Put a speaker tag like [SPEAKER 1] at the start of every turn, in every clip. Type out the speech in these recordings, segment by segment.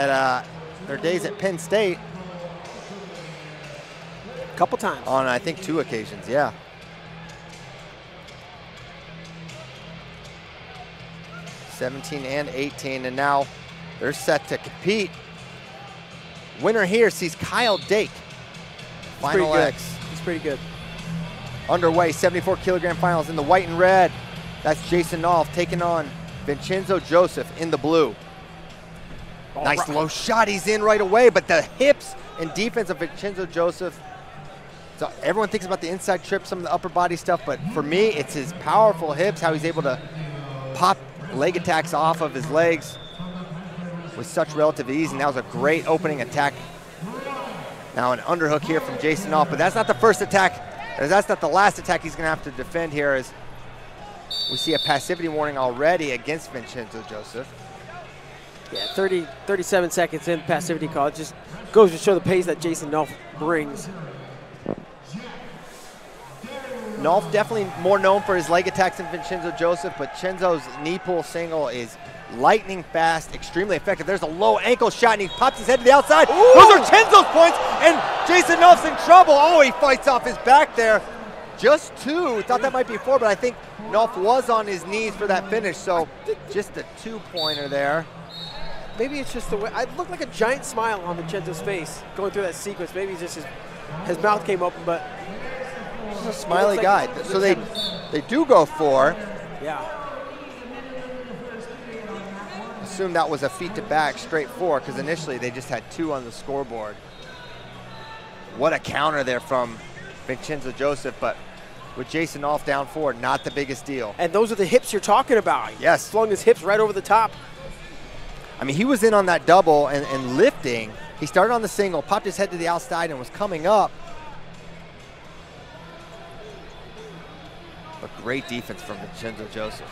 [SPEAKER 1] at uh, their days at Penn State.
[SPEAKER 2] A couple times.
[SPEAKER 1] On, I think, two occasions, yeah. Seventeen and eighteen, and now they're set to compete. Winner here sees Kyle Dake. Final
[SPEAKER 2] pretty
[SPEAKER 1] X.
[SPEAKER 2] He's pretty good.
[SPEAKER 1] Underway, 74 kilogram finals in the white and red. That's Jason Nolf taking on Vincenzo Joseph in the blue.
[SPEAKER 2] All
[SPEAKER 1] nice
[SPEAKER 2] right.
[SPEAKER 1] low shot. He's in right away, but the hips and defense of Vincenzo Joseph. So everyone thinks about the inside trip, some of the upper body stuff, but for me, it's his powerful hips, how he's able to pop leg attacks off of his legs with such relative ease. And that was a great opening attack. Now an underhook here from Jason Nolf, but that's not the first attack. That's not the last attack he's going to have to defend here. As we see a passivity warning already against Vincenzo Joseph.
[SPEAKER 2] Yeah, 30, 37 seconds in passivity call. It just goes to show the pace that Jason Nolf brings.
[SPEAKER 1] Nolf definitely more known for his leg attacks than Vincenzo Joseph, but Chenzo's knee pull single is lightning fast, extremely effective. There's a low ankle shot, and he pops his head to the outside. Those are Chenzo's points, and Jason Nolf's in trouble. Oh, he fights off his back there. Just two. Thought that might be four, but I think Nolf was on his knees for that finish, so just a two-pointer there.
[SPEAKER 2] Maybe it's just the way. I looked like a giant smile on Vincenzo's face going through that sequence. Maybe it's just his, his mouth came open, but
[SPEAKER 1] He's a smiley
[SPEAKER 2] like-
[SPEAKER 1] guy. So they they do go four.
[SPEAKER 2] yeah.
[SPEAKER 1] Assume that was a feet to back straight four because initially they just had two on the scoreboard. What a counter there from Vincenzo Joseph, but with Jason Nolf down four, not the biggest deal.
[SPEAKER 2] And those are the hips you're talking about.
[SPEAKER 1] Yes.
[SPEAKER 2] Flung his hips right over the top.
[SPEAKER 1] I mean, he was in on that double and, and lifting. He started on the single, popped his head to the outside, and was coming up. But great defense from Vincenzo Joseph.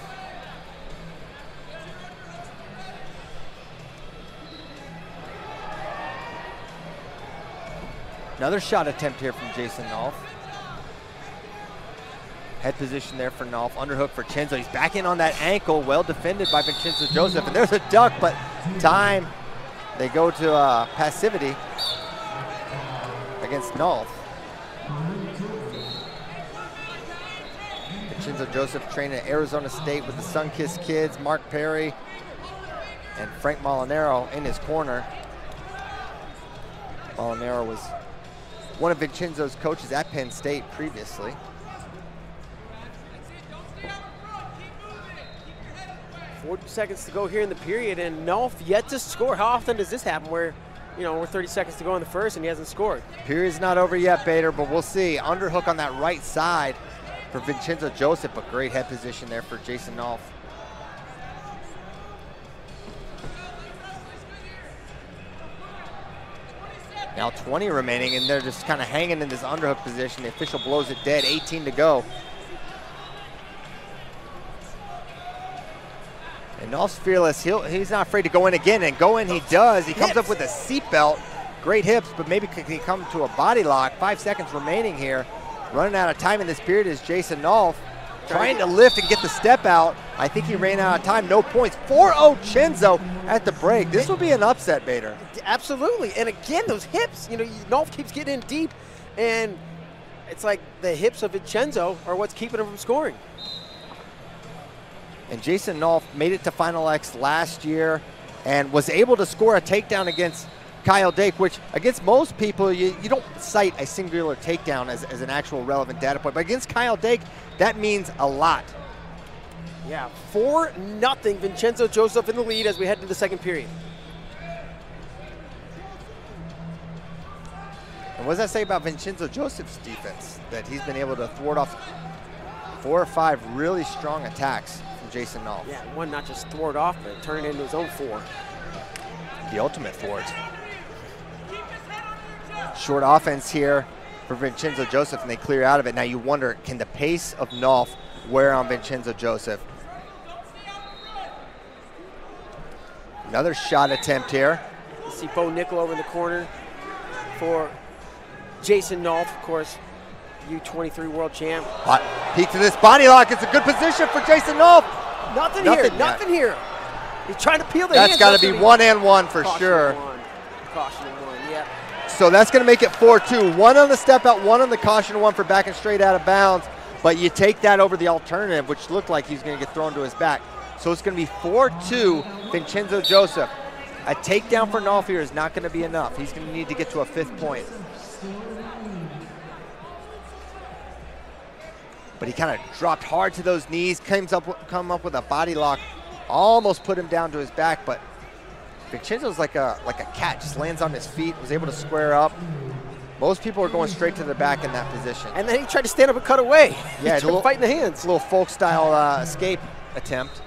[SPEAKER 1] Another shot attempt here from Jason Nolf. Head position there for Nolf. Underhook for Chenzo. He's back in on that ankle. Well defended by Vincenzo Joseph. And there's a duck, but time. They go to uh, passivity against Nolf. Vincenzo Joseph trained at Arizona State with the Sunkist Kids, Mark Perry and Frank Molinaro in his corner. Molinaro was one of Vincenzo's coaches at Penn State previously.
[SPEAKER 2] Forty seconds to go here in the period, and Nolf yet to score. How often does this happen where, you know, we're 30 seconds to go in the first and he hasn't scored?
[SPEAKER 1] Period's not over yet, Bader, but we'll see. Underhook on that right side for Vincenzo Joseph, but great head position there for Jason Nolf. Now 20 remaining, and they're just kind of hanging in this underhook position. The official blows it dead, 18 to go. And Nolf's fearless. He'll, he's not afraid to go in again, and go in he does. He comes up with a seatbelt. Great hips, but maybe can he come to a body lock? Five seconds remaining here. Running out of time in this period is Jason Nolf. Trying to lift and get the step out. I think he ran out of time. No points. 4-0 Chenzo at the break. This will be an upset, Bader.
[SPEAKER 2] Absolutely. And again, those hips, you know, Nolf keeps getting in deep, and it's like the hips of Vincenzo are what's keeping him from scoring.
[SPEAKER 1] And Jason Nolf made it to Final X last year and was able to score a takedown against Kyle Dake, which against most people, you, you don't cite a singular takedown as, as an actual relevant data point. But against Kyle Dake, that means a lot.
[SPEAKER 2] Yeah, 4 nothing. Vincenzo Joseph in the lead as we head to the second period.
[SPEAKER 1] And what does that say about Vincenzo Joseph's defense? That he's been able to thwart off four or five really strong attacks Jason Nolf.
[SPEAKER 2] Yeah, one not just thwart off, but turn it into his own four.
[SPEAKER 1] The ultimate thwart. Short offense here for Vincenzo Joseph, and they clear out of it. Now you wonder, can the pace of Nolf wear on Vincenzo Joseph? Another shot attempt here.
[SPEAKER 2] You see Bo Nickal over in the corner for Jason Nolf, of course, U23 world champ.
[SPEAKER 1] Peek to this body lock. It's a good position for Jason Nolf.
[SPEAKER 2] Nothing,
[SPEAKER 1] Nothing
[SPEAKER 2] here,
[SPEAKER 1] yet.
[SPEAKER 2] nothing here. He's trying to peel the
[SPEAKER 1] That's got to be one and one for
[SPEAKER 2] Caution
[SPEAKER 1] sure.
[SPEAKER 2] One. Caution one. Yeah.
[SPEAKER 1] So that's going to make it 4-2. One on the step out, one on the caution, one for backing straight out of bounds. But you take that over the alternative, which looked like he's going to get thrown to his back. So it's going to be 4-2 Vincenzo Joseph. A takedown for Nolf is not going to be enough. He's going to need to get to a fifth point. But he kind of dropped hard to those knees, comes up, come up with a body lock, almost put him down to his back, but Vincenzo's like a like a cat, just lands on his feet, was able to square up. Most people are going straight to the back in that position.
[SPEAKER 2] And then he tried to stand up and cut away.
[SPEAKER 1] Yeah, a little-
[SPEAKER 2] fight in the hands.
[SPEAKER 1] a little folk style uh, escape attempt.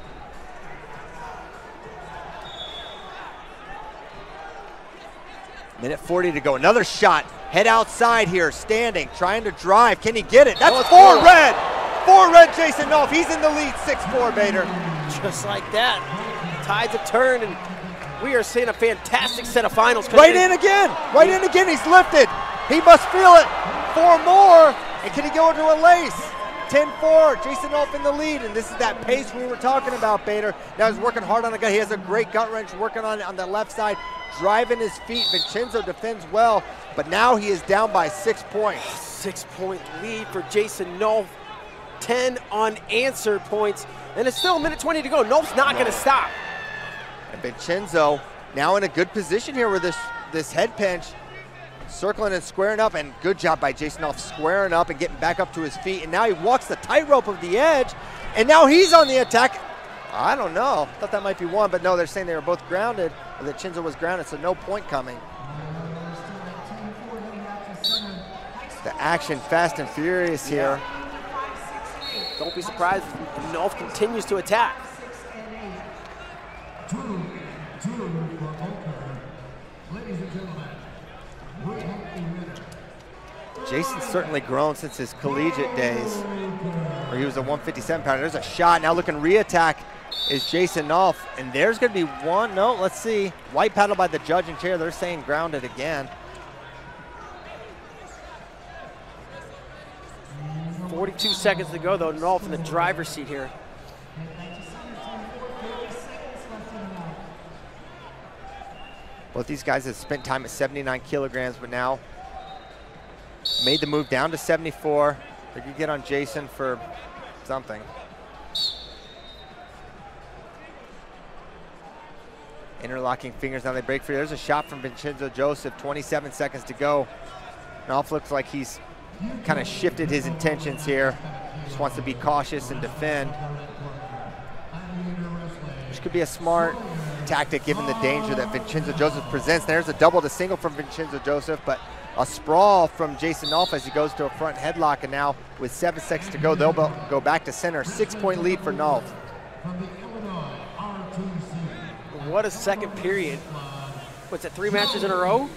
[SPEAKER 1] Minute 40 to go. Another shot. Head outside here, standing, trying to drive. Can he get it? That's
[SPEAKER 2] Oh,
[SPEAKER 1] four
[SPEAKER 2] four.
[SPEAKER 1] red. Four red, Jason Nolf. He's in the lead, 6-4, Bader.
[SPEAKER 2] Just like that. Tides have turned, and we are seeing a fantastic set of finals.
[SPEAKER 1] Right in again. Right in again. He's lifted. He must feel it. Four more. And can he go into a lace? 10-4. Jason Nolf in the lead. And this is that pace we were talking about, Bader. Now he's working hard on the gut. He has a great gut wrench working on it on the left side, driving his feet. Vincenzo defends well, but now he is down by six points.
[SPEAKER 2] Six point lead for Jason Nolf. 10 unanswered points. And it's still a minute 20 to go. Nolf's not going to stop.
[SPEAKER 1] And Vincenzo now in a good position here with this, this head pinch. Circling and squaring up, and good job by Jason Nolf squaring up and getting back up to his feet. And now he walks the tightrope of the edge, and now he's on the attack. I don't know. Thought that might be one, but no, they're saying they were both grounded, or that Chenzo was grounded, so no point coming. The action fast and furious here.
[SPEAKER 2] Don't be surprised if Nolf continues to attack.
[SPEAKER 1] Jason's certainly grown since his collegiate days, where he was a 157 pounder. There's a shot. Now looking re-attack is Jason Nolf, and there's going to be one. No, let's see. White paddle by the judging chair. They're saying grounded again.
[SPEAKER 2] 42 seconds to go, though. Nolf in the driver's seat here.
[SPEAKER 1] Both these guys have spent time at 79 kilograms, but now made the move down to 74. They could get on Jason for something. Interlocking fingers, now they break free. There's a shot from Vincenzo Joseph, 27 seconds to go. Nolf looks like he's kind of shifted his intentions here. Just wants to be cautious and defend. Which could be a smart tactic given the danger that Vincenzo Joseph presents. There's a double to single from Vincenzo Joseph, but a sprawl from Jason Nolf as he goes to a front headlock. And now with seven seconds to go, they'll go back to center. Six point lead for Nolf.
[SPEAKER 2] What a second period. What's it, three matches in a row?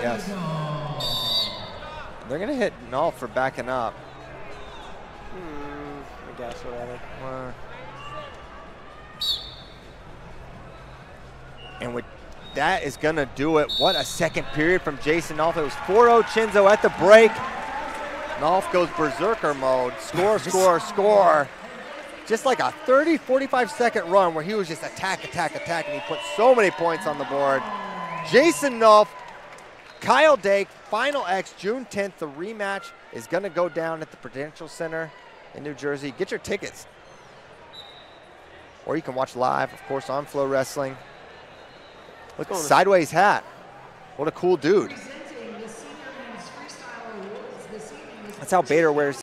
[SPEAKER 1] Yes. They're going to hit Nolf for backing up.
[SPEAKER 2] Hmm, I guess, whatever.
[SPEAKER 1] Uh, And with that is going to do it. What a second period from Jason Nolf. It was 4-0 Chenzo at the break. Nolf goes berserker mode. Score, score, score. Just like a 30, 45 second run where he was just attack, attack, attack, and he put so many points on the board. Jason Nolf, Kyle Dake, Final X, June 10th. The rematch is going to go down at the Prudential Center in New Jersey. Get your tickets. Or you can watch live, of course, on FloWrestling. Look, sideways hat. What a cool dude.
[SPEAKER 3] Presenting the Senior Men's Freestyle Awards this evening is
[SPEAKER 1] That's how Bader wears